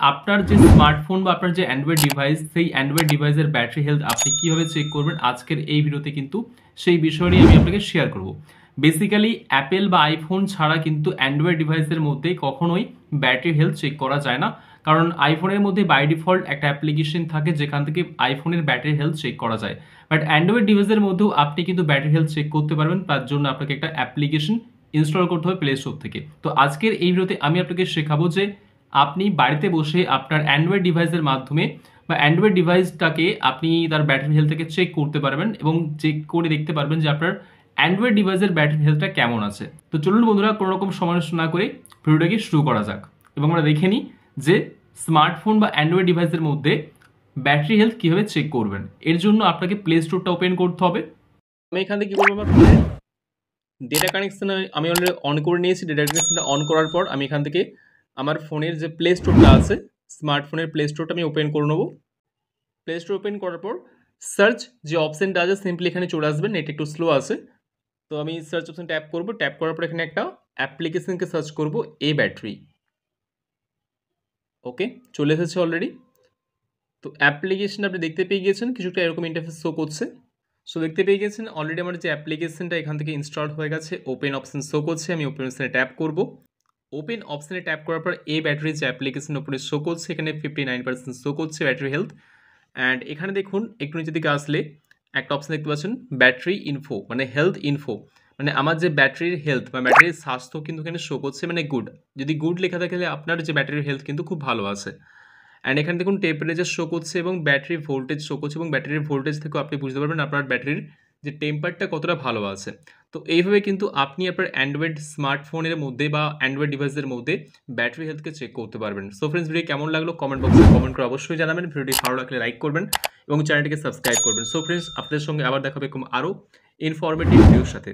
আপনার যে স্মার্টফোন বা আপনার যে অ্যান্ড্রয়েড ডিভাইস সেই অ্যান্ড্রয়েড ডিভাইসের ব্যাটারি হেলথ আপনি কীভাবে চেক করবেন? আজকের এই ভিডিওতে কিন্তু সেই বিষয় নিয়ে আমি আপনাকে শেয়ার করব। বেসিক্যালি অ্যাপেল বা আইফোন ছাড়া কিন্তু অ্যান্ড্রয়েড ডিভাইসের মধ্যে কখনোই ব্যাটারি হেলথ চেক করা যায় না। কারণ আইফোনের মধ্যে বাই ডিফল্ট একটা অ্যাপ্লিকেশন থাকে যেখান থেকে আইফোনের ব্যাটারি হেলথ চেক করা যায়। বাট অ্যান্ড্রয়েড ডিভাইসের মধ্যেও আপনি কিন্তু ব্যাটারি হেলথ চেক করতে পারবেন। তার জন্য আপনাকে একটা অ্যাপ্লিকেশন ইনস্টল করতে হবে প্লে স্টোর থেকে। তো আজকের এই ভিডিওতে আমি আপনাকে শেখাবো যে আপনি বাড়িতে বসে আপনার অ্যান্ড্রয়েড ডিভাইসের মাধ্যমে বা অ্যান্ড্রয়েড ডিভাইসটাকে আপনি তার ব্যাটারি হেলথটাকে চেক করতে পারবেন এবং চেক করে দেখতে পারবেন যে আপনার অ্যান্ড্রয়েড ডিভাইসের ব্যাটারি হেলথটা কেমন আছে। তো চলুন বন্ধুরা, কোনো রকম নষ্ট না করে ভিডিওটাকে শুরু করা যাক এবং আমরা দেখে নিই যে স্মার্টফোন বা অ্যান্ড্রয়েড ডিভাইসের মধ্যে ব্যাটারি হেলথ কীভাবে চেক করবেন। এর জন্য আপনাকে প্লে স্টোরটা ওপেন করতে হবে। আমি এখান থেকে কী করব আমার? ডেটা কানেকশন আমি অলরেডি অন করে নিয়েছি। ডেটা কানেকশানটা অন করার পর আমি এখান থেকে আমার ফোনের যে প্লে স্টোরটা আছে স্মার্টফোনের প্লে স্টোরটা আমি ওপেন করে নেব। প্লে স্টোর ওপেন করার পর সার্চ যে অপশানটা আছে সিম্পলি এখানে চলে আসবেন নেট একটু স্লো আছে। তো আমি সার্চ অপশান ট্যাপ করব ট্যাপ করার পর এখানে একটা অ্যাপ্লিকেশনকে সার্চ করব এ ব্যাটারি ওকে চলে এসেছে অলরেডি তো অ্যাপ্লিকেশন আপনি দেখতে পেয়ে গিয়েছেন, কিছুটা এরকম ইন্টারফেস শো করছে। সো দেখতে পেয়ে গেছেন অলরেডি আমার যে অ্যাপ্লিকেশনটা এখান থেকে ইনস্টল হয়ে গেছে ওপেন অপশান শো করছে, আমি ওপেন অপশানে ট্যাপ করব। ওপেন অপশানে ট্যাপ করার পর এই ব্যাটারি যে অ্যাপ্লিকেশন ওপরে শো করছে, এখানে ফিফটি নাইন পার্সেন্ট শো করছে ব্যাটারি হেলথ অ্যান্ড এখানে দেখুন, একটু নিচের দিকে আসলে একটা অপশান দেখতে পাচ্ছেন ব্যাটারি ইনফো মানে হেলথ ইনফো মানে আমার যে ব্যাটারির হেলথ বা ব্যাটারির স্বাস্থ্য কিন্তু এখানে শো করছে মানে গুড যদি গুড লেখা থাকে আপনার যে ব্যাটারির হেলথ কিন্তু খুব ভালো আছে। অ্যান্ড এখানে দেখুন টেম্পারেচার শো করছে এবং ব্যাটারি ভোল্টেজ শো করছে এবং ব্যাটারির ভোল্টেজ থেকেও আপনি বুঝতে পারবেন আপনার ব্যাটারির যে টেম্পারটা কতটা ভালো আছে। তো এইভাবে কিন্তু আপনি আপনার অ্যান্ড্রয়েড স্মার্টফোনের মধ্যে বা অ্যান্ড্রয়েড ডিভাইসের মধ্যে ব্যাটারি হেলথকে চেক করতে পারবেন। সো ফ্রেন্ডস ভিডিও কেমন লাগল কমেন্ট বক্সে কমেন্ট করে অবশ্যই জানাবেন। ভিডিওটি ভালো লাগলে লাইক করবেন এবং চ্যানেলটিকে সাবস্ক্রাইব করবেন। সো ফ্রেন্ডস আপনাদের সঙ্গে আবার দেখাবে এরকম আরও ইনফরমেটিভ ভিডিওর সাথে।